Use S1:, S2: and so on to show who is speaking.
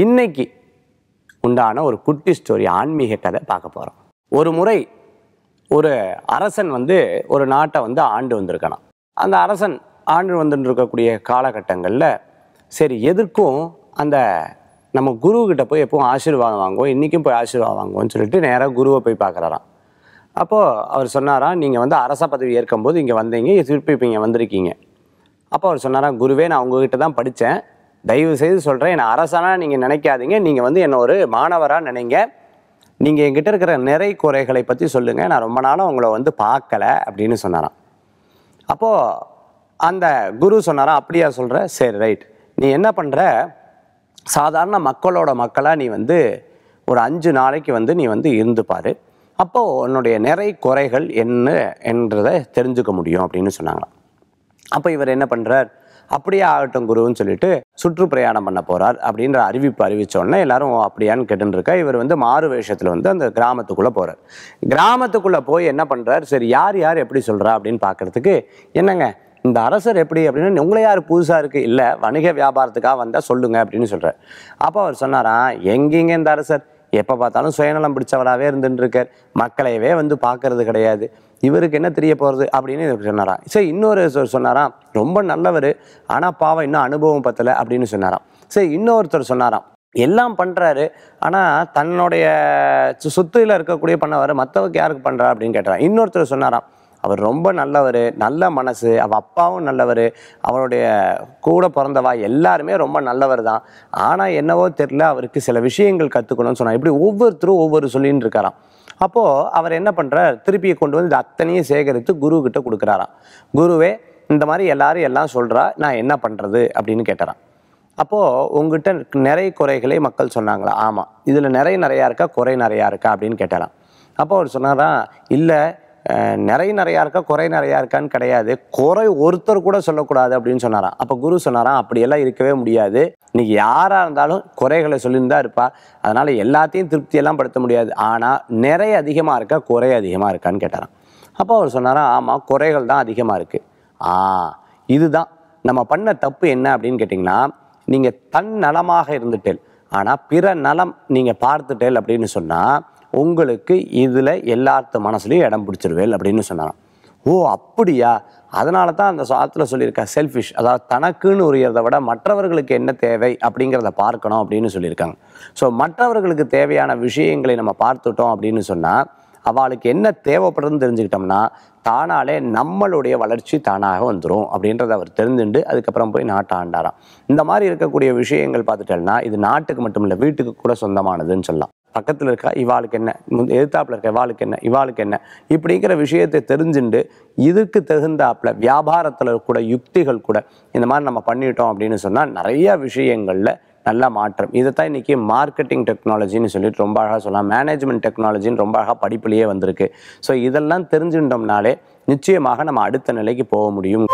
S1: இன்னைக்கு உண்டான ஒரு குட்டி ஸ்டோரி ஆன்மீக கதை பார்க்க போகிறோம் ஒரு முறை ஒரு அரசன் வந்து ஒரு நாட்டை வந்து ஆண்டு வந்திருக்கணும் அந்த அரசன் ஆண்டு வந்துட்டு இருக்கக்கூடிய காலகட்டங்களில் சரி எதற்கும் அந்த நம்ம குருக்கிட்ட போய் எப்பவும் ஆசீர்வாதம் வாங்குவோம் இன்றைக்கும் போய் ஆசீர்வாதம் வாங்குவோம்னு சொல்லிட்டு நேராக குருவை போய் பார்க்குறாராம். அப்போது அவர் சொன்னாராம் நீங்கள் வந்து அரச பதவி ஏற்கும்போது இங்கே வந்தீங்க திருப்பி இப்போ இங்கே வந்திருக்கீங்க. அப்போ அவர் சொன்னாராம் குருவே நான் உங்ககிட்ட தான் படித்தேன் தயவு செய்து சொல்கிறேன் என்னை அரசனா நீங்கள் நினைக்காதீங்க. நீங்கள் வந்து என்ன ஒரு மாணவராக நினைங்க. நீங்கள் எங்கிட்ட இருக்கிற நிறை குறைகளை பற்றி சொல்லுங்கள் நான் ரொம்ப நாளாக உங்களை வந்து பார்க்கல அப்படின்னு சொன்னாராம். அப்போது அந்த குரு சொன்னாராம் அப்படியா சொல்கிற சரி ரைட் நீ என்ன பண்ணுற சாதாரண மக்களோட மக்களாக நீ வந்து ஒரு அஞ்சு நாளைக்கு வந்து நீ வந்து இருந்துப்பார் அப்போது உன்னுடைய நிறை குறைகள் என்ன என்றதை தெரிஞ்சுக்க முடியும் அப்படின்னு சொன்னாங்களாம். அப்போ இவர் என்ன பண்ணுறார் அப்படியே ஆகட்டும் குருன்னு சொல்லிட்டு சுற்றுப்பிரயாணம் பண்ண போறார் அப்படின்ற அறிவிப்பு அறிவிச்ச எல்லாரும் "ஓ, அப்படியான்னு கேட்டுன்னு இவர் வந்து மாறு வேஷத்தில் வந்து அந்த கிராமத்துக்குள்ளே போறார். கிராமத்துக்குள்ளே போய் என்ன பண்ணுறார் சரி யார் யார் எப்படி சொல்கிறா அப்படின்னு பார்க்கறதுக்கு என்னங்க இந்த அரசர் எப்படி அப்படின்னு உங்களை யார் புதுசாக இருக்கு? இல்லை வணிக வியாபாரத்துக்காக வந்தால் சொல்லுங்க அப்படின்னு சொல்கிறார் அப்போ அவர் சொன்னாராம் எங்கெங்க இந்த அரசர்? எப்போ பார்த்தாலும் சுயநலம் பிடிச்சவராகவே இருந்துருக்கார் மக்களையவே வந்து பார்க்கறது கிடையாது. இவருக்கு என்ன தெரிய போகிறது அப்படின்னு இவர் சொன்னாராம். சரி இன்னொரு சொன்னாராம். ரொம்ப நல்லவர் ஆனால் பாவம் இன்னும் அனுபவம் பத்தலை அப்படின்னு சொன்னாராம். சரி இன்னொருத்தர் சொன்னாராம். எல்லாம் பண்ணுறாரு ஆனால் தன்னுடைய சு- சொத்துல இருக்கக்கூடிய பண்ணவர் மற்றவருக்கு யாருக்கு பண்ணுறா அப்படின்னு கேட்டாராம். இன்னொருத்தர் சொன்னாராம். அவர் ரொம்ப நல்லவர் நல்ல மனசு அவள் அப்பாவும் நல்லவர் அவருடைய கூட பிறந்தவா எல்லாருமே ரொம்ப நல்லவர் தான் ஆனால் என்னவோ தெரில அவருக்கு சில விஷயங்கள் கற்றுக்கணும்னு சொன்னார் இப்படி ஒவ்வொருத்தரும் ஒவ்வொரு சொல்லின்னு இருக்காராம். அப்போது அவர் என்ன பண்ணுறார் திருப்பியை கொண்டு வந்து அத்தனையும் சேகரித்து குரு கொடுக்குறாராம். குருவே இந்த மாதிரி எல்லாரும் எல்லாம் சொல்கிறா நான் என்ன பண்ணுறது அப்படின்னு கேட்டாராம். அப்போது உங்ககிட்ட நிறைய குறைகளை மக்கள் சொன்னாங்களா? ஆமாம் இதில் நிறைய நிறையா இருக்கா? குறை நிறையா இருக்கா? அப்படின்னு கேட்டாராம். அப்போ அவர் சொன்னாராம் இல்லை நிறைய நிறையா இருக்கா குறை நிறையா இருக்கான்னு கிடையாது. குறை ஒருத்தர் கூட சொல்லக்கூடாது அப்படின்னு சொன்னாராம். அப்போ குரு சொன்னாராம் அப்படியெல்லாம் இருக்கவே முடியாது. இன்னைக்கு யாராக இருந்தாலும் குறைகளை சொல்லியிருந்தா இருப்பா. அதனால் எல்லாத்தையும் திருப்தியெல்லாம் படுத்த முடியாது. ஆனால் நிறைய அதிகமாக இருக்கா குறை அதிகமாக இருக்கான்னு கேட்டாராம். அப்போ அவர் சொன்னாராம் ஆமாம் குறைகள் தான் அதிகமாக இருக்குது ஆ இதுதான். நம்ம பண்ண தப்பு என்ன அப்படின்னு கேட்டிங்கன்னா நீங்கள் தன் நலமாக இருந்துட்டேல் ஆனால் பிற நலம் நீங்கள் பார்த்துட்டேல் அப்படின்னு சொன்னால் உங்களுக்கு இதில் எல்லாத்து மனசுலையும் இடம் பிடிச்சிருவேல் அப்படின்னு சொன்னாராம். ஓ அப்படியா? அதனால தான் அந்த சாத்தில் சொல்லியிருக்கா செல்ஃபிஷ் அதாவது தனக்குன்னு உரியறதை விட மற்றவர்களுக்கு என்ன தேவை அப்படிங்கிறத பார்க்கணும் அப்படின்னு சொல்லியிருக்காங்க. ஸோ மற்றவர்களுக்கு தேவையான விஷயங்களை நம்ம பார்த்துட்டோம் அப்படின்னு சொன்னால் அவளுக்கு என்ன தேவைப்படுறதுன்னு தெரிஞ்சுக்கிட்டோம்னா தானாலே நம்மளுடைய வளர்ச்சி தானாக வந்துடும் அப்படின்றத அவர் தெரிஞ்சுண்டு அதுக்கப்புறம் போய் நாட்டை ஆண்டாராம். இந்த மாதிரி இருக்கக்கூடிய விஷயங்கள் பார்த்துட்டோம்னா இது நாட்டுக்கு மட்டும் இல்லை வீட்டுக்கு கூட சொந்தமானதுன்னு சொல்லலாம். பக்கத்தில் இருக்கா இவாளுக்கு என்ன? எதிர்த்தாப்பில் இருக்க இவாளுக்கு என்ன? இவாளுக்கு என்ன? இப்படிங்கிற விஷயத்தை தெரிஞ்சுண்டு இதுக்கு தகுந்தாப்புல வியாபாரத்தில் கூட யுக்திகள் கூட இந்த மாதிரி நம்ம பண்ணிட்டோம் அப்படின்னு சொன்னால் நிறைய விஷயங்களில் நல்ல மாற்றம். இதைத்தான் இன்றைக்கி மார்க்கெட்டிங் டெக்னாலஜின்னு சொல்லிட்டு ரொம்ப அழகாக சொல்லலாம். மேனேஜ்மெண்ட் டெக்னாலஜின்னு ரொம்ப அழகாக படிப்புலேயே வந்திருக்கு. ஸோ இதெல்லாம் தெரிஞ்சுட்டோம்னாலே நிச்சயமாக நம்ம அடுத்த நிலைக்கு போக முடியும்.